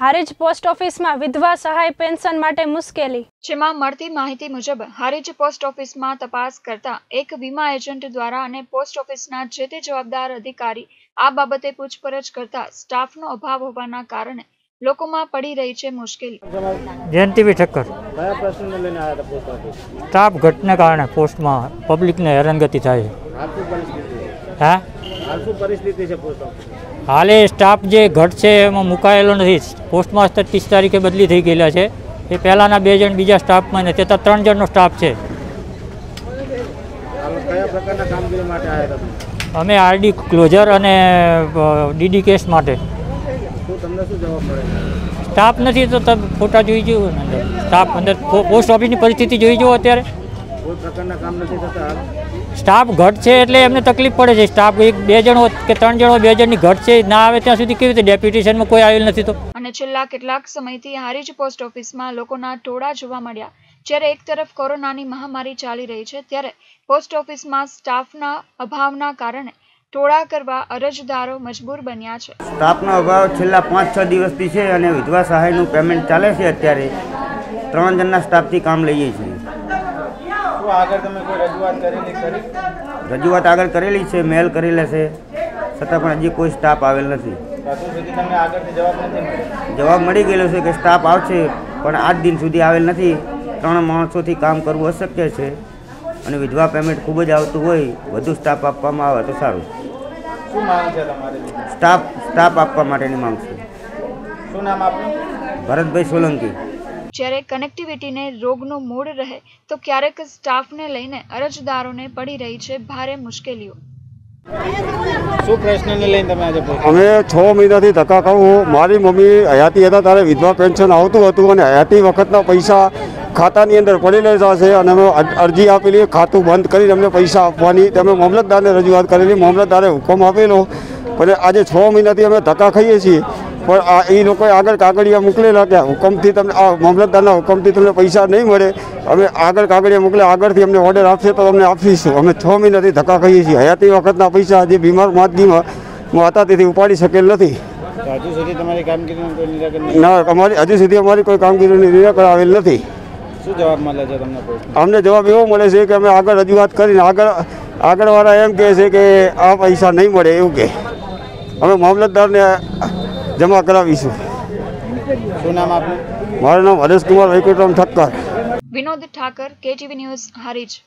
Harij post ઓફિસમાં વિધવા સહાય પેન્શન માટે મુશ્કેલી. જેમાં મળતી માહિતી મુજબ હારીજ પોસ્ટ ઓફિસમાં તપાસ કરતા એક વીમા એજન્ટ દ્વારા અને પોસ્ટ ઓફિસના જે તે જવાબદાર અધિકારી આ બાબતે પૂછપરછ કરતા સ્ટાફનો અભાવ હોવાના કારણે લોકોમાં પડી રહી છે મુશ્કેલી. જયંતિભાઈ ઠક્કર. કયા પ્રશ્નને લઈને આવ્યા હતા પોસ્ટ ઓફિસ સ્ટાફ ઘટને કારણે પોસ્ટમાં પબ્લિકને હેરાનગતિ થાય છે. હે? હાલ શું પરિસ્થિતિ છે પોસ્ટ ઓફિસ હાલે સ્ટાફ જે ઘટ છે એમાં મુકાયેલો નથી. પોસ્ટ માસ્ટર ત્રીસ તારીખે બદલી થઈ ગયેલા છે. એ પહેલાંના બે જણ બીજા સ્ટાફમાં નથી. તે ત્રણ જણનો સ્ટાફ છે. અમે આરડી ક્લોઝર અને ડીડી કેસ માટે. સ્ટાફ નથી તો તમે ફોટા જોઈ જુઓ. સ્ટાફ અંદર પોસ્ટ ઓફિસની પરિસ્થિતિ જોઈ જુઓ અત્યારે. કોઈ પ્રકારના કામ નથી થતા સ્ટાફ ઘટ છે એટલે એમને તકલીફ પડે છે. સ્ટાફ એક બે જણ હોય કે ત્રણ જણો બે જણની ઘટ છે ના આવે ત્યાં સુધી કેવી રીતે ડેપ્યુટેશનમાં કોઈ આવેલ નથી તો? અને છેલ્લા કેટલાક સમયથી હારીજ પોસ્ટ ઓફિસમાં લોકોના ટોળા જોવા મળ્યા. જ્યારે એક તરફ કોરોનાની મહામારી ચાલી રહી છે ત્યારે પોસ્ટ ઓફિસમાં સ્ટાફના અભાવના કારણે ટોળા કરવા અરજદારો મજબૂર બન્યા છે. સ્ટાફનો અભાવ છેલ્લા પાંચ છ દિવસથી છે અને વિધવા સહાયનું પેમેન્ટ ચાલે છે અત્યારે. ત્રણ જણના સ્ટાફથી કામ લઈએ છીએ. રજૂઆત આગળ કરેલી છે મેલ કરેલા છે. છતાં પણ હજી કોઈ સ્ટાફ આવેલ નથી. જવાબ મળી ગયેલો છે કે સ્ટાફ આવશે પણ આજ દિન સુધી આવેલ નથી. ત્રણ માણસોથી કામ કરવું અશક્ય છે અને વિધવા પેમેન્ટ ખૂબ જ આવતું હોય વધુ સ્ટાફ આપવામાં આવે તો સારું. સ્ટાફ સ્ટાફ આપવા માટેની માંગ છે. શું નામ આપનું? ભરતભાઈ સોલંકી. જ્યારે કનેક્ટિવિટીને રોગનું મૂળ રહે તો ક્યારેક સ્ટાફને લઈને અરજદારોને પડી રહી છે ભારે મુશ્કેલીઓ. શું પ્રશ્નને લઈને તમે આજે અમે છ મહિનાથી ધક્કા ખાઉં મારી મમ્મી હયાતી હતા ત્યારે વિધવા પેન્શન આવતું હતું અને હયાતી વખતના પૈસા ખાતાની અંદર પડી રહેતા છે અને અમે અરજી આપેલી ખાતું બંધ કરીને અમને પૈસા આપવાની તમે મામલતદારને રજૂઆત કરેલી મામલતદારે હુકમ આપેલો. પણ આજે છ મહિનાથી અમે ધક્કા ખાઈએ છીએ. પણ આ એ લોકોએ આગળ કાગળિયા મોકલેલા કે હુકમથી તમને આ મામલતદારના હુકમથી તમને પૈસા નહીં મળે. અમે આગળ કાગળિયા મોકલે આગળથી અમને ઓર્ડર આપશે તો અમને આપીશું. અમે છ મહિનાથી ધક્કા ખાઈએ છીએ. હયાતી વખતના પૈસા જે બીમાર માદગીમાં હતા તેથી ઉપાડી શકેલ નથી. ના અમારી હજી સુધી અમારી કોઈ કામગીરીની નિરાકરણ આવેલ નથી. અમને જવાબ એવો મળે છે કે અમે આગળ રજૂઆત કરીને આગળ આગળવાળા એમ કહે છે કે આ પૈસા નહીં મળે એવું કે અમે મામલતદારને જમા કરાવીશું. શું નામ આપનું? મારું નામ Hareshkumar Vaikunthram Thakkar. Vinod Thakar KTV news Harij.